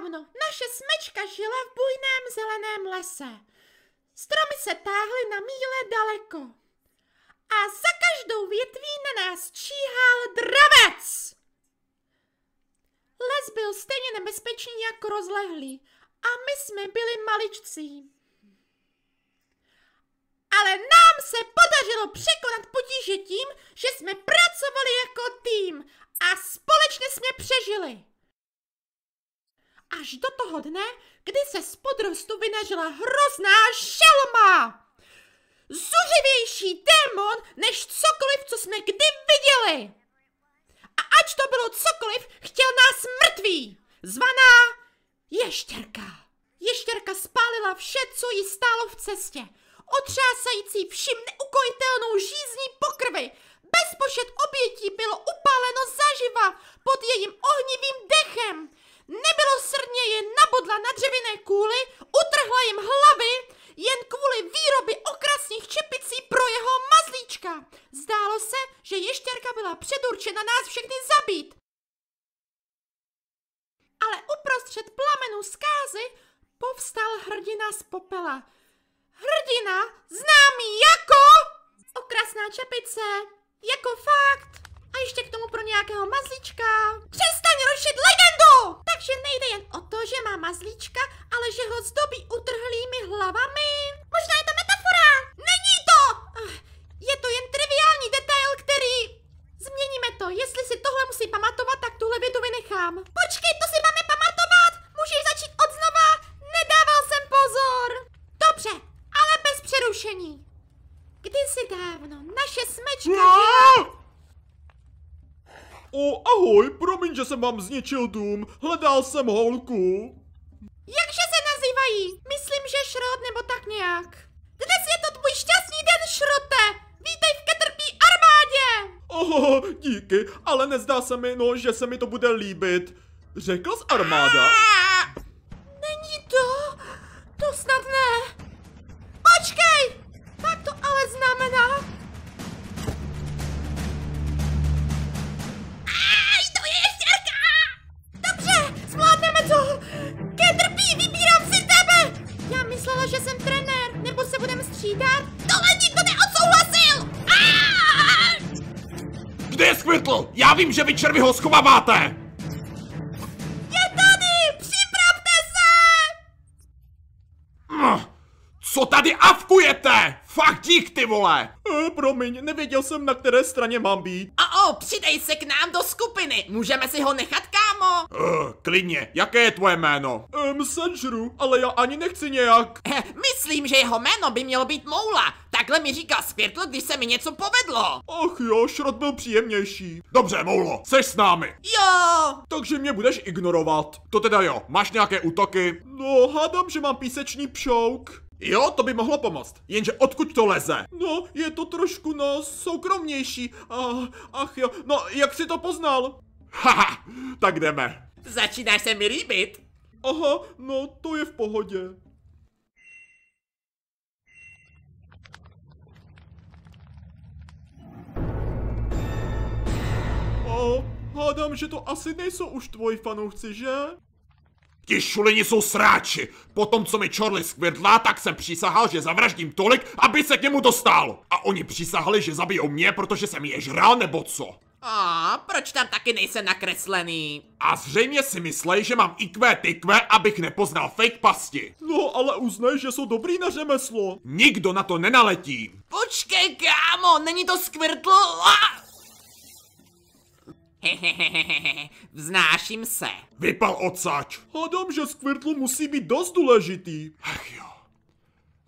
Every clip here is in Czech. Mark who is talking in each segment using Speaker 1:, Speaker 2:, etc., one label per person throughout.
Speaker 1: dávno naše smečka žila v bujném zeleném lese. Stromy se táhly na míle daleko. A za každou větví na nás číhal dravec. Les byl stejně nebezpečný jako rozlehlý a my jsme byli maličcí. Ale nám se podařilo překonat potíže tím, že jsme pracovali jako tým a společně jsme přežili. Až do toho dne, kdy se z podrostu vynažila hrozná šelma. Zuřivější démon než cokoliv, co jsme kdy viděli. A ať to bylo cokoliv, chtěl nás mrtví. Zvaná ještěrka. Ještěrka spálila vše, co jí stálo v cestě. Otřásající vším neukojitelnou žízní pokrvy. Bezpočet obětí bylo upáleno zaživa pod jejím ohnivým dechem. Nemilosrdně je nabodla na dřevěné kůly, utrhla jim hlavy, jen kvůli výroby okrasných čepicí pro jeho mazlíčka. Zdálo se, že ještěrka byla předurčena nás všechny zabít. Ale uprostřed plamenů zkázy povstal hrdina z popela. Hrdina známý jako okrasná čepice, jako fakt. Ještě k tomu pro nějakého mazlíčka. Přestaň rušit legendu! Takže nejde jen o to, že má mazlíčka, ale že ho zdobí utrhlými hlavami. Možná je to metafora. Není to! Je to jen triviální detail, který... Změníme to. Jestli si tohle musí pamatovat, tak tuhle větu vynechám. Počkej, to si máme pamatovat! Můžeš začít od znova? Nedával jsem pozor! Dobře, ale bez přerušení. Kdysi dávno naše smečka žila...
Speaker 2: O, ahoj, promiň, že jsem vám zničil dům. Hledal jsem holku.
Speaker 1: Jakže se nazývají? Myslím, že šrot nebo tak nějak. Dnes je to tvůj šťastný den, šrote! Vítej v Ketrpí armádě!
Speaker 2: Oho, díky, ale nezdá se mi, no, že se mi to bude líbit. Řekl z armáda?
Speaker 1: Není
Speaker 3: vím, že vy červy ho schováváte!
Speaker 1: Je tady! Připravte se!
Speaker 3: Hm, Co tady avkujete? Fakt dík, ty vole!
Speaker 2: E, promiň, nevěděl jsem, na které straně mám být.
Speaker 4: A přidej se k nám do skupiny. Můžeme si ho nechat, kámo?
Speaker 3: Uh, klidně, jaké je tvoje jméno?
Speaker 2: Ehm, sežru, ale já ani nechci nějak.
Speaker 4: Eh, Myslím, že jeho jméno by mělo být Moula. Takhle mi říkal Squirtle, když se mi něco povedlo.
Speaker 2: Ach jo, šrot byl příjemnější.
Speaker 3: Dobře, Moulo, seš s námi.
Speaker 4: Jo,
Speaker 2: Takže mě budeš ignorovat.
Speaker 3: To teda jo, máš nějaké útoky?
Speaker 2: No, hádám, že mám písečný pšouk.
Speaker 3: Jo, to by mohlo pomoct. Jenže odkud to leze?
Speaker 2: No, je to trošku, no, soukromnější. Ah, ach jo, no, jak si to poznal?
Speaker 3: Haha, tak jdeme.
Speaker 4: začínáš se mi líbit.
Speaker 2: Aha, no, to je v pohodě. A hádám, že to asi nejsou už tvoji fanoušci, že?
Speaker 3: Ti šulini jsou sráči. Potom, co mi Charlie skvědla, tak jsem přísahal, že zavraždím tolik, aby se k němu dostal. A oni přísahali, že zabijou mě, protože jsem je žral, nebo co?
Speaker 4: A proč tam taky nejsem nakreslený?
Speaker 3: A zřejmě si myslej, že mám IQ tykve, abych nepoznal fake pasti.
Speaker 2: No, ale uznej, že jsou dobrý na řemeslo.
Speaker 3: Nikdo na to nenaletí.
Speaker 4: Počkej, kámo, není to Squirtle? Ah! Hehehehehe, vznáším se.
Speaker 3: Vypal odsaď.
Speaker 2: Hádám, že Squirtle musí být dost důležitý.
Speaker 3: Ach jo.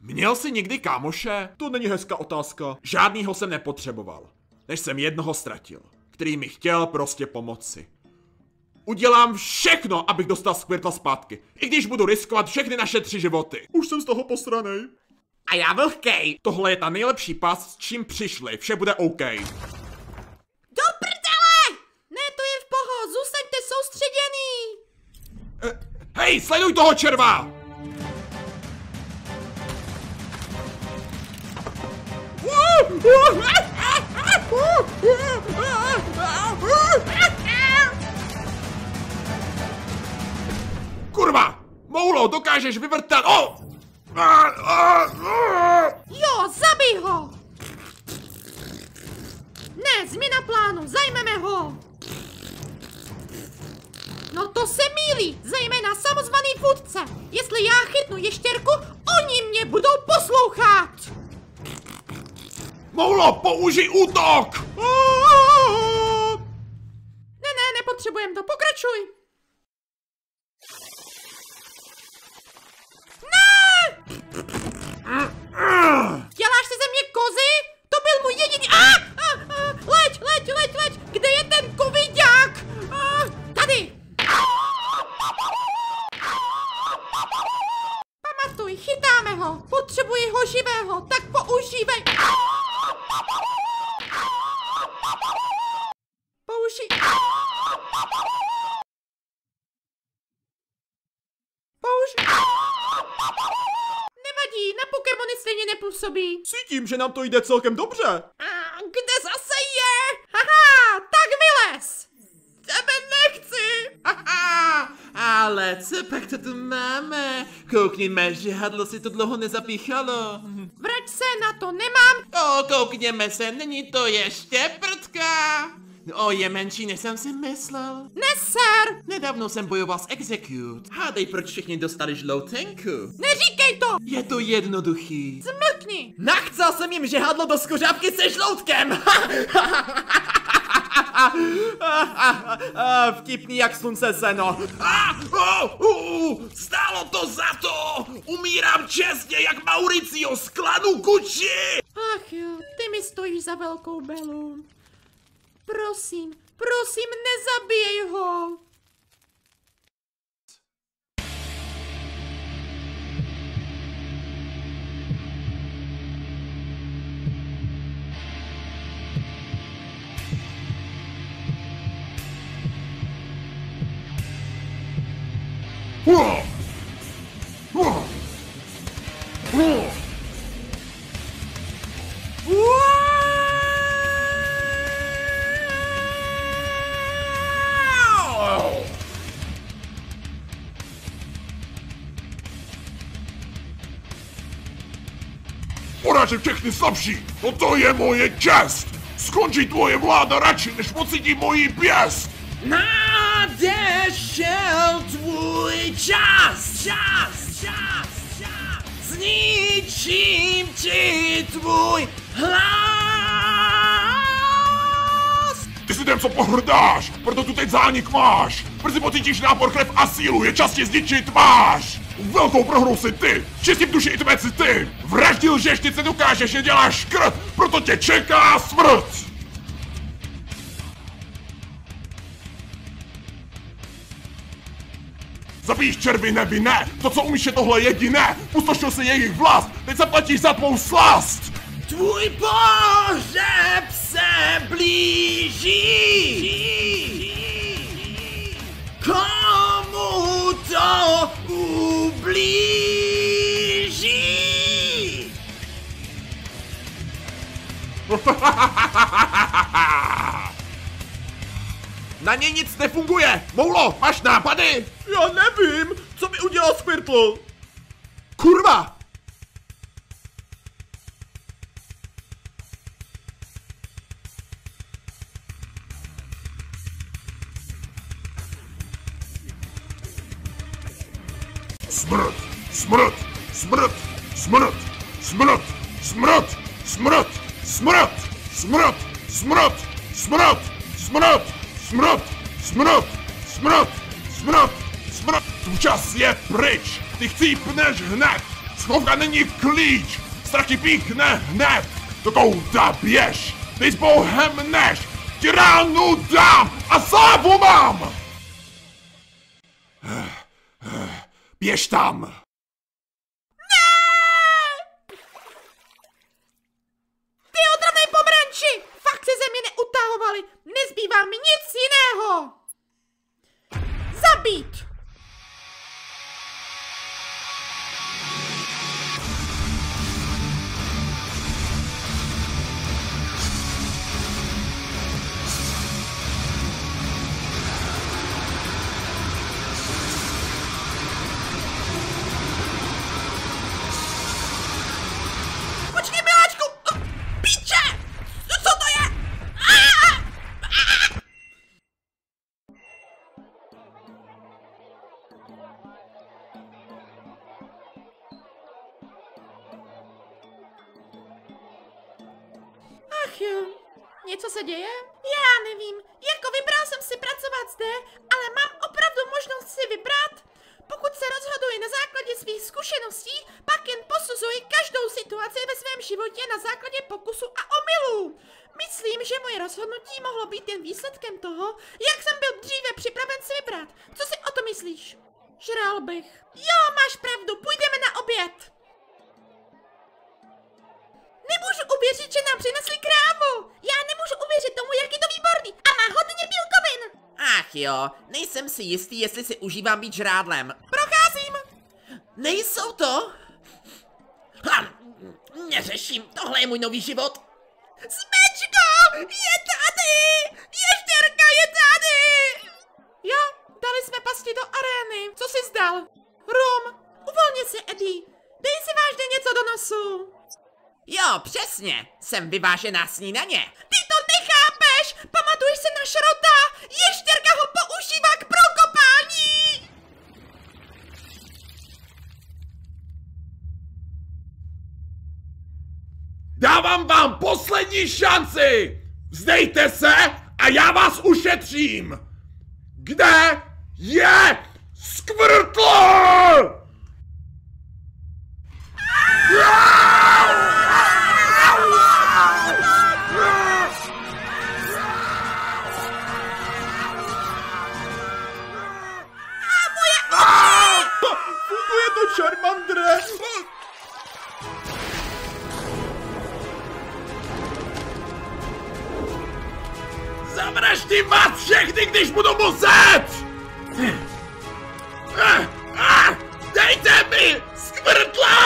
Speaker 3: Měl jsi někdy kámoše?
Speaker 2: To není hezká otázka.
Speaker 3: Žádnýho jsem nepotřeboval, než jsem jednoho ztratil, který mi chtěl prostě pomoci. Udělám všechno, abych dostal Squirtle zpátky, i když budu riskovat všechny naše tři životy.
Speaker 2: Už jsem z toho posranej.
Speaker 4: A já vlhkej.
Speaker 3: Tohle je ta nejlepší pas, s čím přišli, vše bude OK.
Speaker 1: Do prdele! Ne, to je v poho, zůstaňte soustředěný!
Speaker 3: Hej, sleduj toho červa! dokážeš vyvrtat... O!
Speaker 1: Jo, zabij ho! Ne, změna plánu, zajmeme ho! No to se mílí, zejména samozvaný vůdce. Jestli já chytnu ještěrku, oni mě budou poslouchat!
Speaker 3: Moulo, použij útok!
Speaker 1: Ne, ne, nepotřebujem to, pokračuj! Pamatuj, chytáme ho. Potřebuji ho živého, tak používej. Použij... Nevadí, na Pokémony stejně nepůsobí.
Speaker 2: Cítím, že nám to jde celkem dobře.
Speaker 1: A kde zase je? Haha, tak vylez! Tebe nechci!
Speaker 4: Haha, ale co pak to tu máme? Koukněme, že hadlo si to dlouho nezapíchalo.
Speaker 1: Vrať se, na to nemám.
Speaker 4: O, koukněme se, není to ještě prtka. O, je menší, než jsem si myslel.
Speaker 1: Neser!
Speaker 4: Nedávno jsem bojoval s Execute. Hádej, proč všichni dostali žloutenku.
Speaker 1: Neříkej to!
Speaker 4: Je to jednoduchý.
Speaker 1: Zmlkni!
Speaker 4: Nachcal jsem jim žehadlo do skořápky se žloutkem.
Speaker 2: A, vtipný jak slunce seno.
Speaker 3: Stálo to za to! Umírám čestně jak Mauricio z klanu Gucci!
Speaker 1: Ach jo, ty mi stojíš za velkou belu. Prosím, prosím, nezabijej ho.
Speaker 3: Poražím všechny slabší, no to je moje čest! Skončí tvoje vláda radši, než pocítí mojí pěst!
Speaker 4: Nadešel tvůj čas, čas, čas, čas. Zničím ti tvůj hlas.
Speaker 3: Ten, co pohrdáš, proto tu teď zánik máš. Brzy pocítíš nápor krev a sílu, je čas tě zničit máš. Velkou prohrou si ty, čistím duši i tvé city. Vraždil žeštice dokážeš, neděláš škrt, proto tě čeká smrt. Zabíjíš červy neby ne, to co umíš je tohle jediné, pustošil si jejich vlast, teď zaplatíš za tvou slast.
Speaker 4: Tvůj pohřeb se blíží. Komu to ublíží?
Speaker 3: Na něj nic nefunguje, Moulo, máš nápady?
Speaker 2: Já nevím, co mi udělal Squirtle.
Speaker 3: Kurva! Pryč! Ty chcípneš hned! Schovka není klíč! Strach ti píchne hned! Do kouta běž! Ty s bohem než! Ti ránu dám a slávu mám! Běž tam!
Speaker 1: Nezbývá mi nic jiného! Zabít! Děje? Já nevím, jako vybral jsem si pracovat zde, ale mám opravdu možnost si vybrat? Pokud se rozhoduji na základě svých zkušeností, pak jen posuzuji každou situaci ve svém životě na základě pokusu a omylů. Myslím, že moje rozhodnutí mohlo být jen výsledkem toho, Jo,
Speaker 5: nejsem si jistý, jestli si užívám být žrádlem.
Speaker 1: Procházím.
Speaker 5: Nejsou to? Hm, neřeším, tohle je můj nový život.
Speaker 1: Smečko, je tady! Ještěrka je tady! Jo, dali jsme pasti do arény. Co jsi zdal? Rum, uvolni se, Eddie. Dej si vážně něco do nosu.
Speaker 5: Jo, přesně, jsem vyvážená snídaně.
Speaker 1: Ty to nechápeš! Pamatuješ se na šrota? Ještěrka ho používá k prokopání!
Speaker 3: Dávám vám poslední šanci! Vzdejte se a já vás ušetřím! Kde je skvrtlo? Zavraždím vás všechny, když budu muset! Dejte mi skvrtla!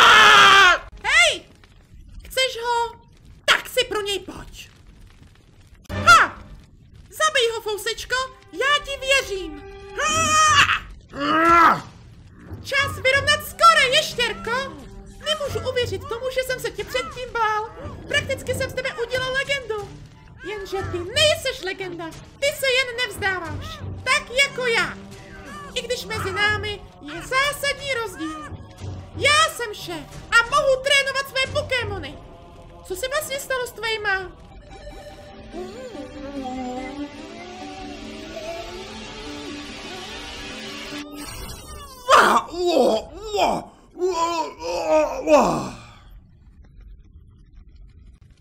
Speaker 1: Hej! Chceš ho? Tak si pro něj pojď. Ha! Zabij ho, fousečko, já ti věřím.
Speaker 3: Ah!
Speaker 1: Čas vyrovnat skore, ještěrko! Nemůžu uvěřit tomu, že jsem se tě předtím bál. Prakticky jsem z tebe udělal legendu. Jenže ty nejseš legenda. Ty se jen nevzdáváš. Tak jako já. I když mezi námi je zásadní rozdíl. Já jsem šéf a mohu trénovat své Pokémony. Co se vlastně stalo s tvojima?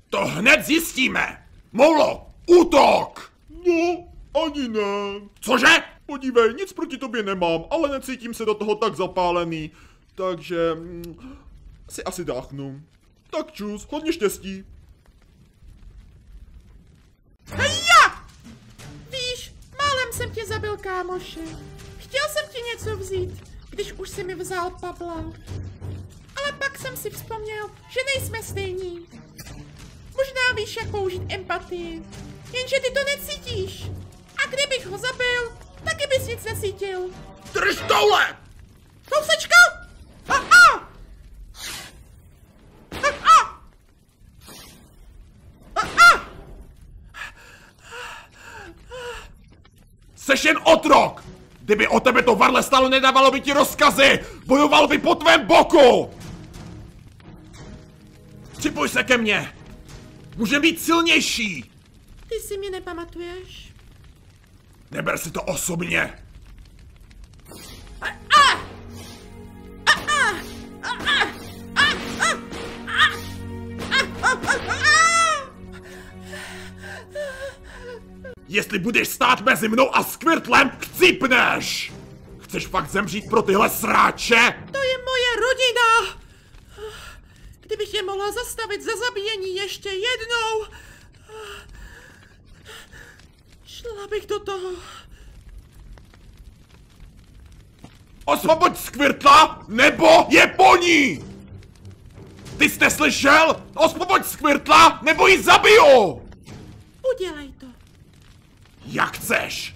Speaker 3: To hned zjistíme! Moulo, útok!
Speaker 2: No, ani ne.
Speaker 3: Cože?
Speaker 2: Podívej, nic proti tobě nemám, ale necítím se do toho tak zapálený. Takže... mm, si asi dáchnu. Tak čus, hodně štěstí.
Speaker 1: Hejja! Víš, málem jsem tě zabil, kámoši. Chtěl jsem ti něco vzít, když už si mi vzal Pavla. Ale pak jsem si vzpomněl, že nejsme stejní. Možná víš, jak použít empatii. Jenže ty to necítíš. A kdybych ho zabil, taky bys nic necítil.
Speaker 3: Drž tohle!
Speaker 1: Kousečko! A a! A a! A a!
Speaker 3: Seš jen otrok! Kdyby o tebe to varle stalo, nedávalo by ti rozkazy! Bojoval by po tvém boku! Připoj se ke mně! Můžeme být silnější!
Speaker 1: Ty si mě nepamatuješ?
Speaker 3: Neber si to osobně! Jestli budeš stát mezi mnou a skvirtlem, chcípneš! Chceš fakt zemřít pro tyhle sráče?
Speaker 1: To je moje rodina! Kdybych je mohla zastavit za zabíjení ještě jednou, šla bych do toho.
Speaker 3: Osvoboď skvirtla, nebo je po ní! Ty jste slyšel? Osvoboď skvirtla, nebo ji zabiju!
Speaker 1: Udělej to.
Speaker 3: Jak chceš.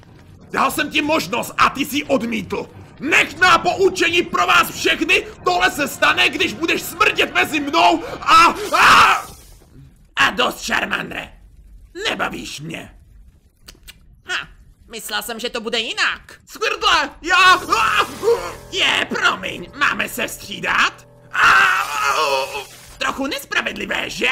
Speaker 3: Dal jsem ti možnost a ty si odmítl. Nechná poučení pro vás všechny, tohle se stane, když budeš smrdět mezi mnou a... a...
Speaker 5: A dost, Charmandre.
Speaker 3: Nebavíš mě.
Speaker 5: Ha, myslel jsem, že to bude jinak.
Speaker 3: Skvirtle, já... a-
Speaker 5: Je, promiň, máme se střídat?
Speaker 3: a-
Speaker 5: Trochu nespravedlivé, že?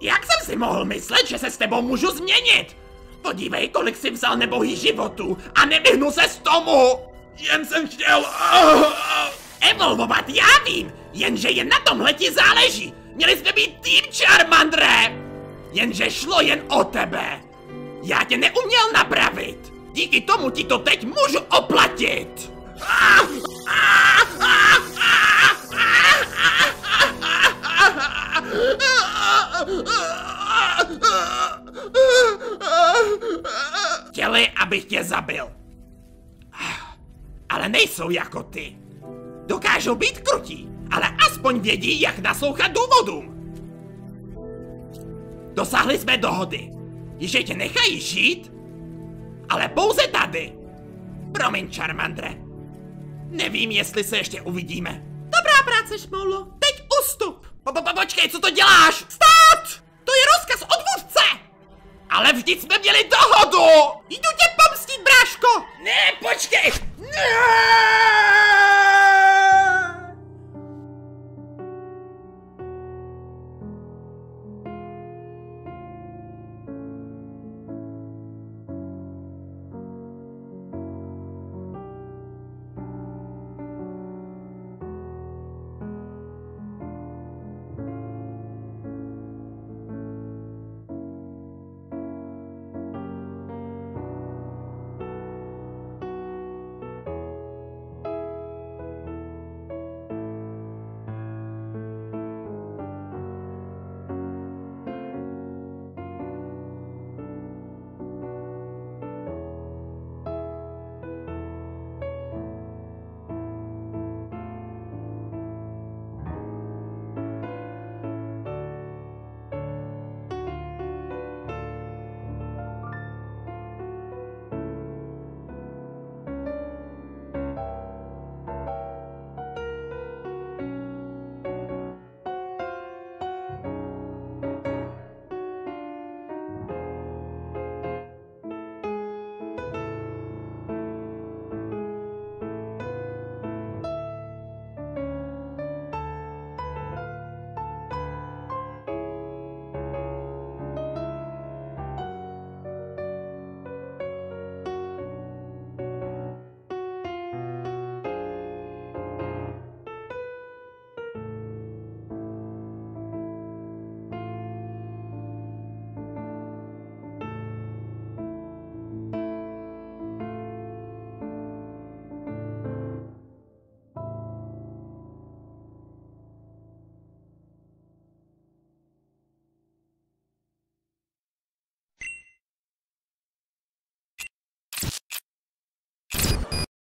Speaker 3: Jak jsem si mohl myslet, že se s tebou můžu změnit? Podívej, kolik si vzal nebohý životů a nevyhnu se z tomu!
Speaker 6: Jen jsem chtěl...
Speaker 3: Evolvovat já vím, jenže jen na tomhle ti záleží. Měli jsme být tým Charmandre! Jenže šlo jen o tebe. Já tě neuměl napravit. Díky tomu ti to teď můžu oplatit. Chtěli, abych tě zabil. Ale nejsou jako ty. Dokážou být krutí, ale aspoň vědí, jak naslouchat důvodům. Dosáhli jsme dohody, že tě nechají žít, ale pouze tady. Promiň, Charmandre. Nevím, jestli se ještě uvidíme.
Speaker 1: Dobrá práce, Šmoulo. Teď ustup.
Speaker 3: Po, po, po, počkej, co to děláš?
Speaker 1: Stát! To je rozkaz od vůdce!
Speaker 3: Ale vždyť jsme měli dohodu! Jdu tě pomstit, bráško! Ne, počkej! Ne!